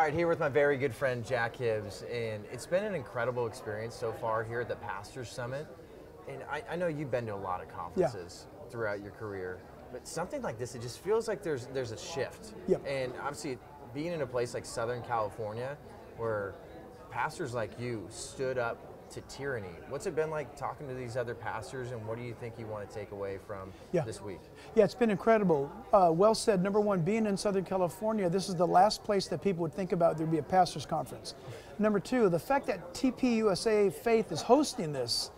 All right, here with my very good friend Jack Hibbs, and it's been an incredible experience so far here at the Pastors Summit. And I, I know you've been to a lot of conferences throughout your career, but something like this, it just feels like there's there's a shift. Yep. And obviously, being in a place like Southern California, where pastors like you stood up to tyranny, what's it been like talking to these other pastors, and what do you think you want to take away from Yeah. this week? Yeah, it's been incredible. Uh, well said. Number one, being in Southern California, this is the last place that people would think about there'd be a pastors' conference. Number two, the fact that TPUSA Faith is hosting this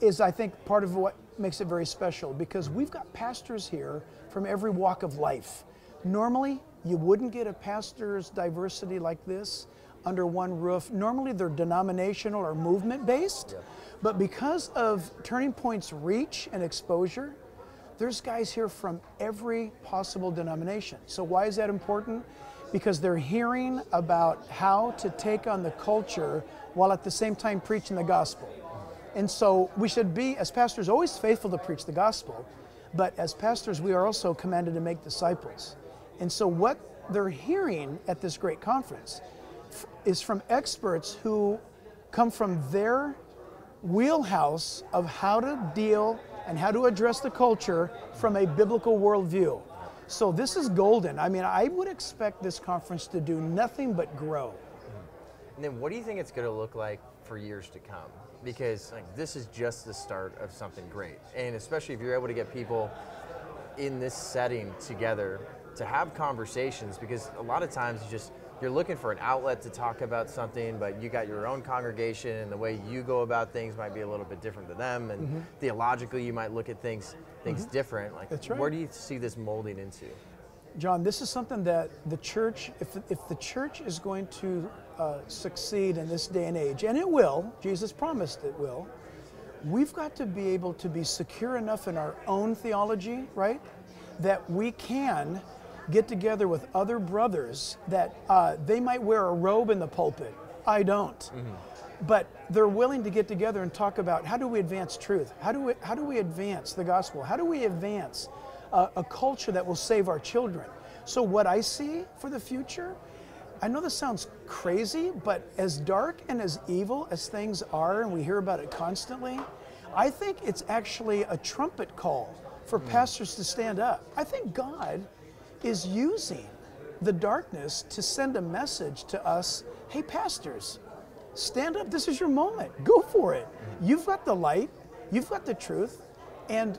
is, I think, part of what makes it very special because we've got pastors here from every walk of life. Normally, you wouldn't get a pastor's diversity like this under one roof. Normally, they're denominational or movement based, but because of Turning Point's reach and exposure, there's guys here from every possible denomination. So why is that important? Because they're hearing about how to take on the culture while at the same time preaching the gospel. And so we should be, as pastors, always faithful to preach the gospel, but as pastors, we are also commanded to make disciples. And so what they're hearing at this great conference is from experts who come from their wheelhouse of how to deal and how to address the culture from a biblical worldview. So this is golden. I mean, I would expect this conference to do nothing but grow. And then what do you think it's going to look like for years to come? Because like this is just the start of something great. And especially if you're able to get people in this setting together to have conversations because a lot of times you just you're looking for an outlet to talk about something, but you got your own congregation and the way you go about things might be a little bit different to them and theologically you might look at things things different. Like That's right. where do you see this molding into? Jon, this is something that the church, if, if the church is going to uh, succeed in this day and age, and it will, Jesus promised it will, we've got to be able to be secure enough in our own theology, right? That we can get together with other brothers that uh, they might wear a robe in the pulpit. I don't. But they're willing to get together and talk about how do we advance truth? How do we, how do we advance the gospel? How do we advance uh, a culture that will save our children? So, what I see for the future, I know this sounds crazy, but as dark and as evil as things are, and we hear about it constantly, I think it's actually a trumpet call for pastors to stand up. I think God is using the darkness to send a message to us hey, pastors, stand up. This is your moment. Go for it. You've got the light, you've got the truth, and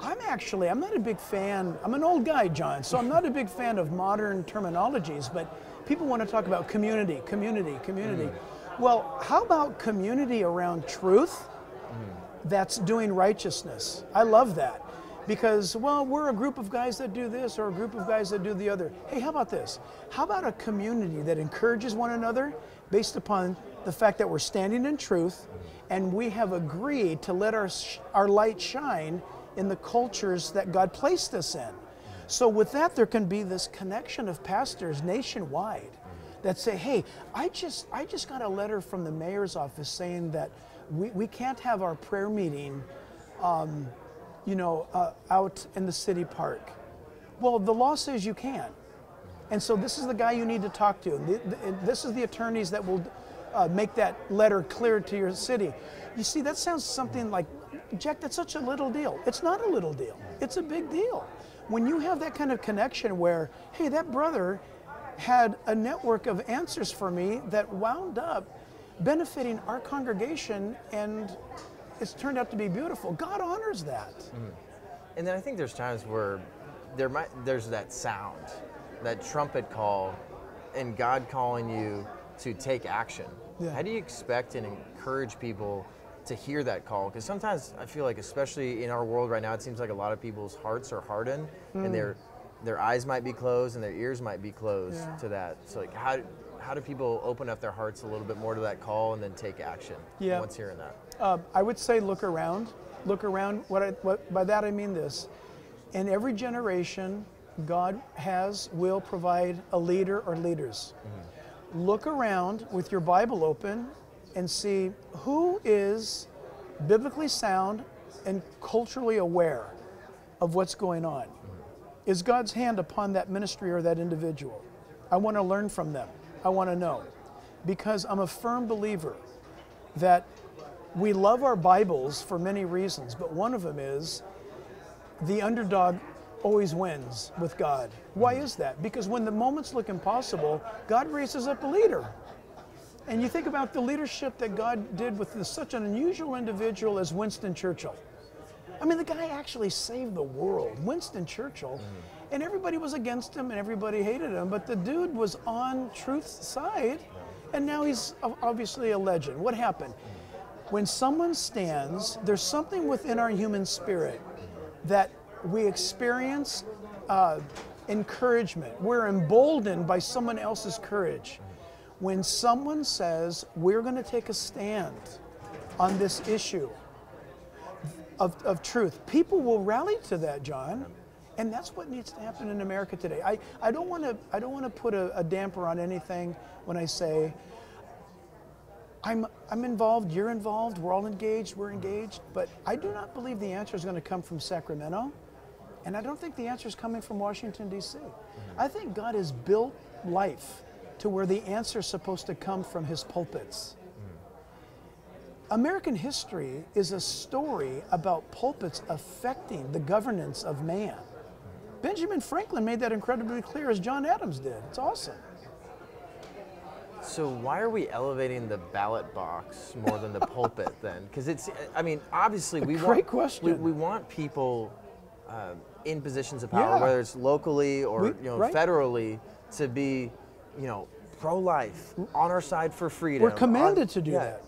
I'm actually, I'm not a big fan, I'm an old guy, Jon, so I'm not a big fan of modern terminologies, but people want to talk about community, community, community. Mm. Well, how about community around truth mm. that's doing righteousness? I love that because, well, we're a group of guys that do this or a group of guys that do the other. Hey, how about this? How about a community that encourages one another based upon the fact that we're standing in truth and we have agreed to let our, our light shine in the cultures that God placed us in? So, with that, there can be this connection of pastors nationwide that say, hey, I just, I just got a letter from the mayor's office saying that we, we can't have our prayer meeting um, you know, uh, out in the city park. Well, the law says you can. And so this is the guy you need to talk to. This is the attorneys that will uh, make that letter clear to your city. You see, that sounds something like, Jack, that's such a little deal. It's not a little deal, it's a big deal. When you have that kind of connection where, hey, that brother had a network of answers for me that wound up benefiting our congregation and it's turned out to be beautiful. God honors that. Mm. And then I think there's times where there might there's that sound, that trumpet call, and God calling you to take action. Yeah. How do you expect and encourage people to hear that call? Because sometimes I feel like, especially in our world right now, it seems like a lot of people's hearts are hardened and mm. their their eyes might be closed and their ears might be closed Yeah. to that. So like how how do people open up their hearts a little bit more to that call and then take action Yeah. once hearing that? Uh, I would say look around. Look around. What, I, what by that I mean this: in every generation, God has will provide a leader or leaders. Look around with your Bible open and see who is biblically sound and culturally aware of what's going on. Is God's hand upon that ministry or that individual? I want to learn from them. I want to know. Because I'm a firm believer that we love our Bibles for many reasons, but one of them is the underdog always wins with God. Why is that? Because when the moments look impossible, God raises up a leader. And you think about the leadership that God did with this, such an unusual individual as Winston Churchill. I mean, the guy actually saved the world, Winston Churchill. Mm-hmm. And everybody was against him and everybody hated him, but the dude was on truth's side, and now he's obviously a legend. What happened? When someone stands, there's something within our human spirit that we experience uh, encouragement. We're emboldened by someone else's courage. When someone says, We're going to take a stand on this issue of, of truth, people will rally to that, Jon. And that's what needs to happen in America today. I, I don't want to I don't want to put a, a damper on anything when I say I'm, I'm involved, you're involved, we're all engaged, we're engaged, but I do not believe the answer is going to come from Sacramento. And I don't think the answer is coming from Washington, D.C. Mm-hmm. I think God has built life to where the answer is supposed to come from his pulpits. Mm. American history is a story about pulpits affecting the governance of man. Benjamin Franklin made that incredibly clear as John Adams did. It's awesome. So why are we elevating the ballot box more than the pulpit then? Because it's, I mean, obviously we great want question. We, we want people uh, in positions of power, Yeah. whether it's locally or We- you know right. federally, to be, you know, pro-life, on our side for freedom. We're commanded on- to do yeah. that.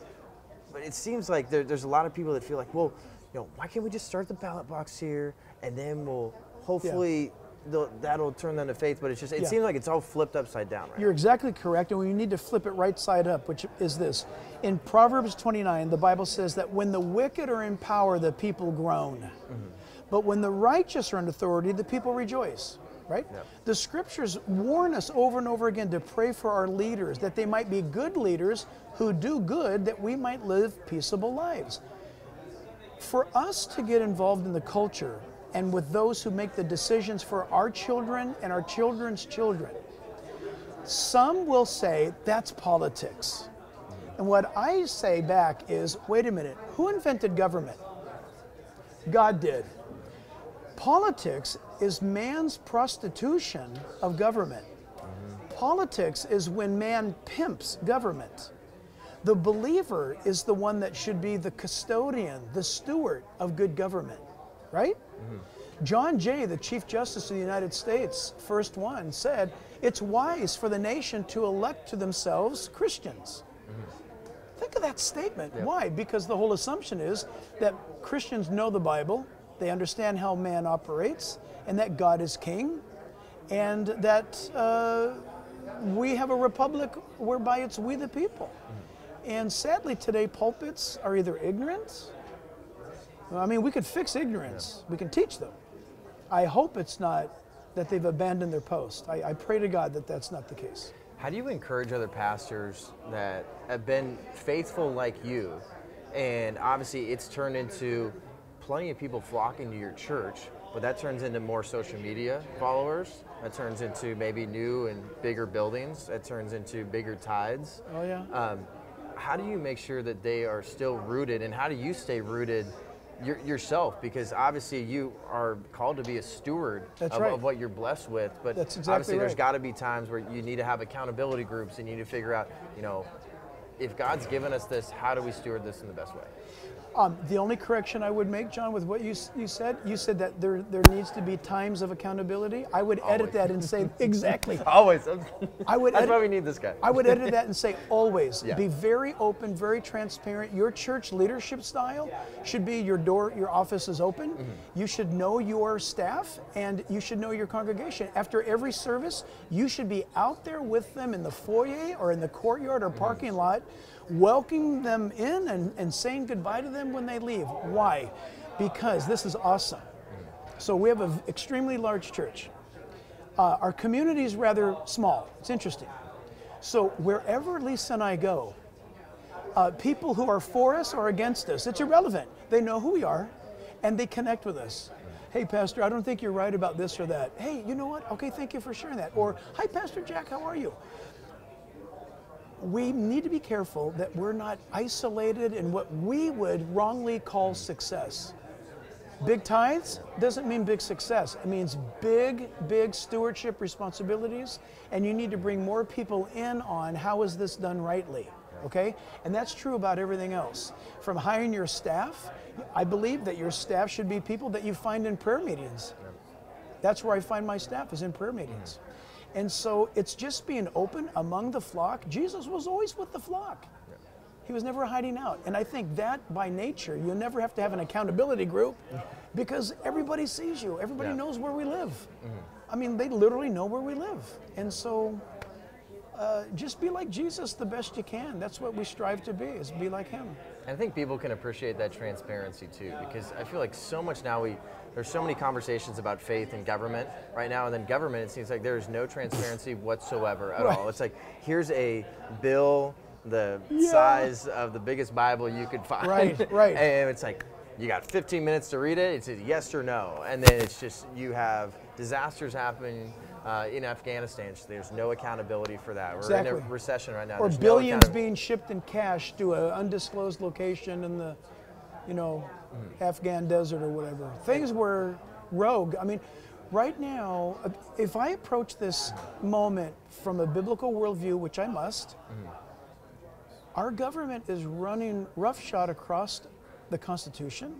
But it seems like there, there's a lot of people that feel like, well, you know, why can't we just start the ballot box here and then we'll hopefully they'll- that'll turn them to faith. But it's just it Yeah. seems like it's all flipped upside down right You're exactly correct, and we need to flip it right side up, which is this. In Proverbs 29, the Bible says that when the wicked are in power, the people groan. Mm-hmm. But when the righteous are in authority, the people rejoice. Right? Yep. The scriptures warn us over and over again to pray for our leaders, that they might be good leaders who do good, that we might live peaceable lives. For us to get involved in the culture and with those who make the decisions for our children and our children's children, some will say that's politics. And what I say back is wait a minute, who invented government? God did. Politics is man's prostitution of government. Politics is when man pimps government. The believer is the one that should be the custodian, the steward of good government, right? John Jay, the Chief Justice of the United States, first one, said it's wise for the nation to elect to themselves Christians. Think of that statement. Why? Because the whole assumption is that Christians know the Bible, they understand how man operates, and that God is king, and that uh, we have a republic whereby it's we the people. And sadly, today pulpits are either ignorant. I mean, we could fix ignorance, we can teach them. I hope it's not that they've abandoned their post. I, I pray to God that that's not the case. How do you encourage other pastors that have been faithful like you? And obviously, it's turned into plenty of people flocking to your church, but that turns into more social media followers. That turns into maybe new and bigger buildings. That turns into bigger tithes. Oh, yeah? Um, how do you make sure that they are still rooted, and how do you stay rooted your, yourself? Because obviously, you are called to be a steward of, right. of what you're blessed with. But That's exactly obviously, there's got to be times where you need to have accountability groups, and you need to figure out, you know, if God's given us this, how do we steward this in the best way? Um, the only correction I would make, Jon, with what you, you said, you said that there, there needs to be times of accountability. I would edit that and say exactly. Always. I would That's edit- why we need this guy. I would edit that and say always Yeah. be very open, very transparent. Your church leadership style should be your door, your office is open. Mm-hmm. You should know your staff and you should know your congregation. After every service, you should be out there with them in the foyer or in the courtyard or parking lot, welcoming them in and, and saying goodbye to them when they leave. Why? Because this is awesome. So we have an extremely large church. Uh, our community is rather small. It's interesting. So wherever Lisa and I go, uh, people who are for us or against us, it's irrelevant. They know who we are, and they connect with us. hey, Pastor, I don't think you're right about this or that. Hey, you know what? Okay, thank you for sharing that. Or, hi, Pastor Jack, how are you? We need to be careful that we're not isolated in what we would wrongly call success. Big tithes doesn't mean big success. It means big, big stewardship responsibilities, and you need to bring more people in on how is this done rightly. Okay? And that's true about everything else. From hiring your staff, I believe that your staff should be people that you find in prayer meetings. That's where I find my staff is in prayer meetings. And so it's just being open among the flock. Jesus was always with the flock. He was never hiding out. And I think that by nature, you never have to have an accountability group because everybody sees you. Everybody Yeah. knows where we live. Mm-hmm. I mean, they literally know where we live. And so uh, just be like Jesus the best you can. That's what we strive to be, is be like him. And I think people can appreciate that transparency too, because I feel like so much now we there's so many conversations about faith and government right now, and then government it seems like there is no transparency whatsoever at Right. all. It's like here's a bill the Yeah. size of the biggest Bible you could find, Right, right. and it's like you got 15 minutes to read it. It's a yes or no, and then it's just you have disasters happening. Uh, in Afghanistan, there's no accountability for that. We're in a recession right now. Or There's billions accountab- being shipped in cash to an undisclosed location in the, you know, Afghan desert or whatever. Things were rogue. I mean, right now, if I approach this moment from a biblical worldview, which I must, our government is running roughshod across the Constitution.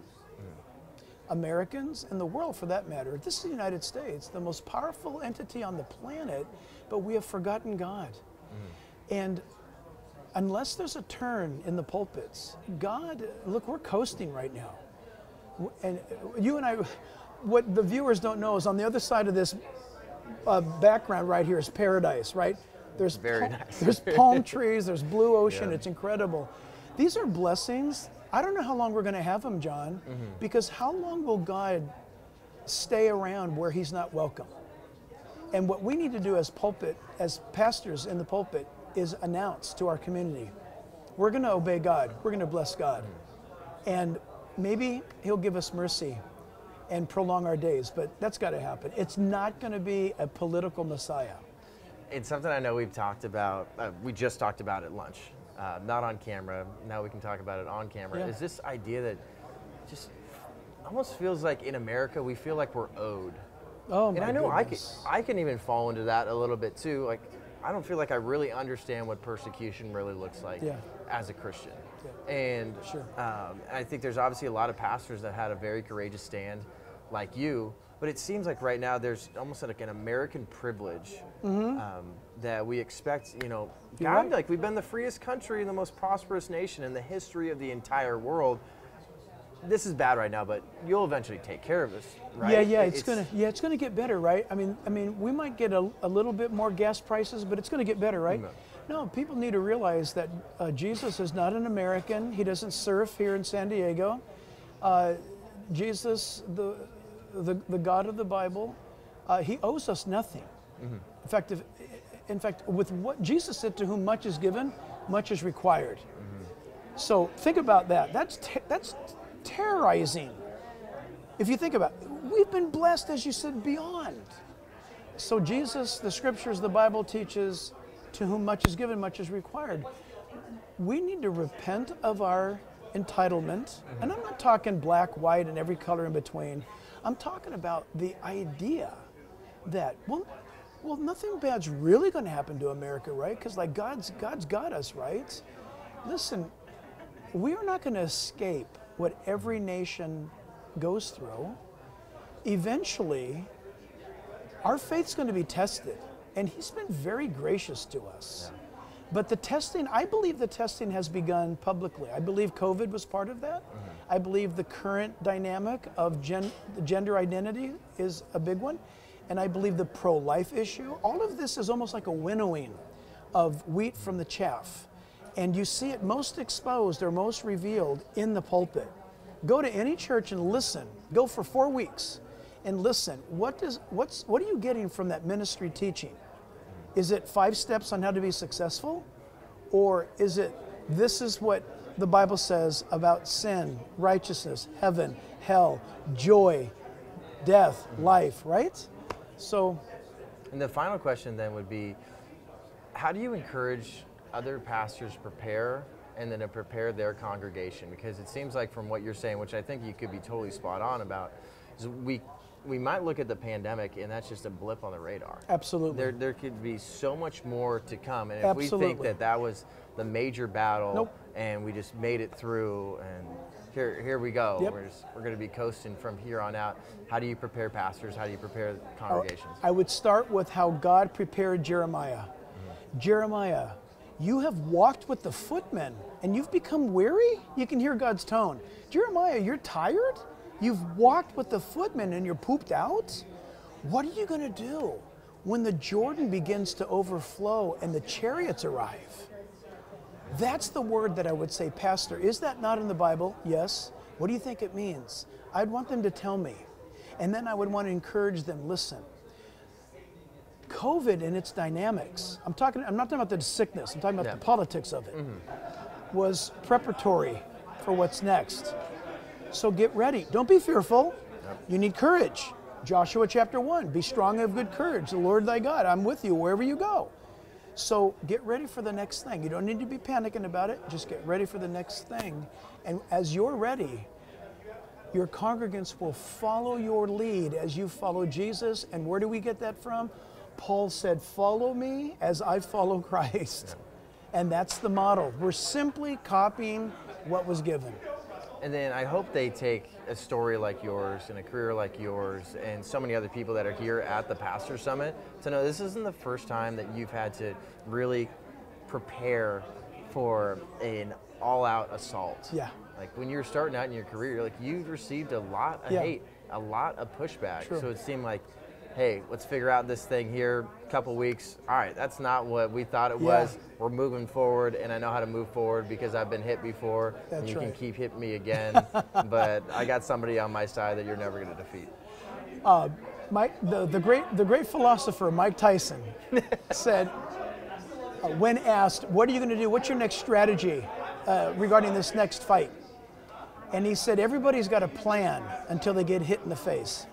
Americans and the world for that matter. This is the United States, the most powerful entity on the planet, but we have forgotten God. And unless there's a turn in the pulpits, God, look, we're coasting right now. And you and I, what the viewers don't know is on the other side of this uh, background right here is paradise, right? There's Very pal- nice. There's palm trees, there's blue ocean, Yeah. it's incredible. These are blessings. I don't know how long we're going to have him, Jon, because how long will God stay around where He's not welcome? And what we need to do as pulpit, as pastors in the pulpit, is announce to our community, we're going to obey God, we're going to bless God, and maybe He'll give us mercy and prolong our days. But that's got to happen. It's not going to be a political messiah. It's something I know we've talked about. Uh, we just talked about at lunch, uh, not on camera. Now we can talk about it on camera. Yeah. Is this idea that just almost feels like in America we feel like we're owed. Oh my and I know I can. I can even fall into that a little bit too. Like I don't feel like I really understand what persecution really looks like Yeah. as a Christian. And Sure. um, I think there's obviously a lot of pastors that had a very courageous stand, like you. But it seems like right now there's almost like an American privilege um, that we expect. You know. God, right. like we've been the freest country and the most prosperous nation in the history of the entire world. This is bad right now, but you'll eventually take care of us, right? Yeah, yeah, It- it's, gonna yeah, it's gonna get better, right? I mean, I mean, we might get a, a little bit more gas prices, but it's gonna get better, right? No. No, people need to realize that uh, Jesus is not an American. He doesn't surf here in San Diego. Uh, Jesus, the, the the God of the Bible, uh, he owes us nothing. Mm-hmm. In fact, if, in fact, with what Jesus said, to whom much is given, much is required. Mm-hmm. So think about that. That's te- that's terrorizing. If you think about it, we've been blessed, as you said, beyond. So Jesus, the scriptures, the Bible teaches, to whom much is given, much is required. We need to repent of our entitlement. Mm-hmm. And I'm not talking black, white, and every color in between. I'm talking about the idea that, well, well, nothing bad's really going to happen to America, right? Because like God's God's got us, right? Listen, we are not going to escape what every nation goes through. Eventually, our faith's going to be tested, and He's been very gracious to us. But the testing, I believe the testing has begun publicly. I believe COVID was part of that. Mm-hmm. I believe the current dynamic of gen, gender identity is a big one. And I believe the pro life issue, all of this is almost like a winnowing of wheat from the chaff. And you see it most exposed or most revealed in the pulpit. Go to any church and listen. Go for four weeks and listen. What, does, what's, what are you getting from that ministry teaching? Is it five steps on how to be successful? Or is it this is what the Bible says about sin, righteousness, heaven, hell, joy, death, life, right? So, And the final question then would be how do you encourage other pastors to prepare and then to prepare their congregation? Because it seems like from what you're saying, which I think you could be totally spot on about, is we we might look at the pandemic and that's just a blip on the radar. absolutely. There, there could be so much more to come, and if we think that that was the major battle, Nope. and we just made it through, and here, here we go. Yep. We're just, we're going to be coasting from here on out. How do you prepare pastors? How do you prepare congregations? I would start with how God prepared Jeremiah. Mm-hmm. Jeremiah, you have walked with the footmen and you've become weary? You can hear God's tone. Jeremiah, you're tired? You've walked with the footmen and you're pooped out? What are you going to do when the Jordan begins to overflow and the chariots arrive? That's the word that I would say, Pastor. Is that not in the Bible? Yes. What do you think it means? I'd want them to tell me. And then I would want to encourage them listen. COVID and its dynamics, I'm talking I'm not talking about the sickness, I'm talking about Yeah. the politics of it. Mm-hmm. Was preparatory for what's next. So get ready. Don't be fearful. You need courage. Joshua chapter 1 Be strong and of good courage. The Lord thy God, I'm with you wherever you go. So get ready for the next thing. You don't need to be panicking about it. Just get ready for the next thing. And as you're ready, your congregants will follow your lead as you follow Jesus. And where do we get that from? Paul said, Follow me as I follow Christ. And that's the model. We're simply copying what was given. And then I hope they take a story like yours and a career like yours and so many other people that are here at the Pastor Summit to know this isn't the first time that you've had to really prepare for an all out assault. Yeah. Like when you're starting out in your career, like you've received a lot of Yeah. hate, a lot of pushback. True. So it seemed like, hey, let's figure out this thing here, couple weeks. All right, that's not what we thought it Yeah. was. We're moving forward, and I know how to move forward because I've been hit before. and That's you can keep hitting me again, but I got somebody on my side that you're never going to defeat. Mike, the, the, great, the great philosopher Mike Tyson said, uh, when asked, What are you going to do? What's your next strategy uh, regarding this next fight? And he said, Everybody's got a plan until they get hit in the face.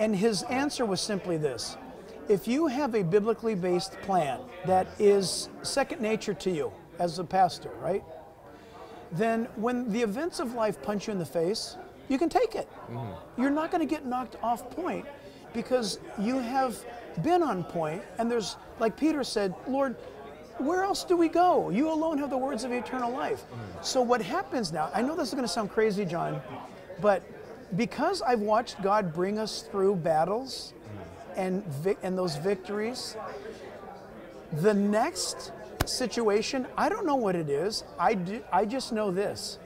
And his answer was simply this If you have a biblically based plan that is second nature to you as a pastor, right? Then when the events of life punch you in the face, you can take it. Mm-hmm. You're not going to get knocked off point because you have been on point and there's like Peter said, Lord, where else do we go? You alone have the words of eternal life. Mm-hmm. So what happens now? I know this is going to sound crazy, Jon, but because I've watched God bring us through battles and vic- and those victories, the next situation, I don't know what it is. I, do, I just know this.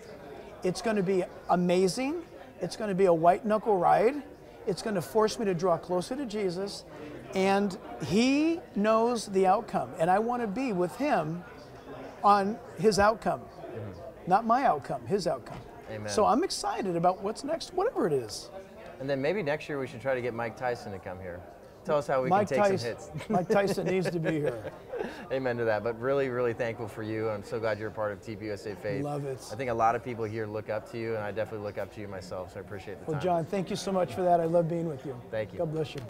It's going to be amazing. It's going to be a white knuckle ride. It's going to force me to draw closer to Jesus. And He knows the outcome. And I want to be with Him on His outcome, not my outcome, His outcome. Amen. So I'm excited about what's next, whatever it is. And then maybe next year we should try to get Mike Tyson to come here. Tell us how we Mike can take Tyson, some hits. Mike Tyson needs to be here. Amen to that. But really, really thankful for you. I'm so glad you're a part of TPUSA Faith. Love it. I think a lot of people here look up to you, and I definitely look up to you myself. So I appreciate the Well, time. Jon, thank you so much for that. I love being with you. Thank you. God bless you.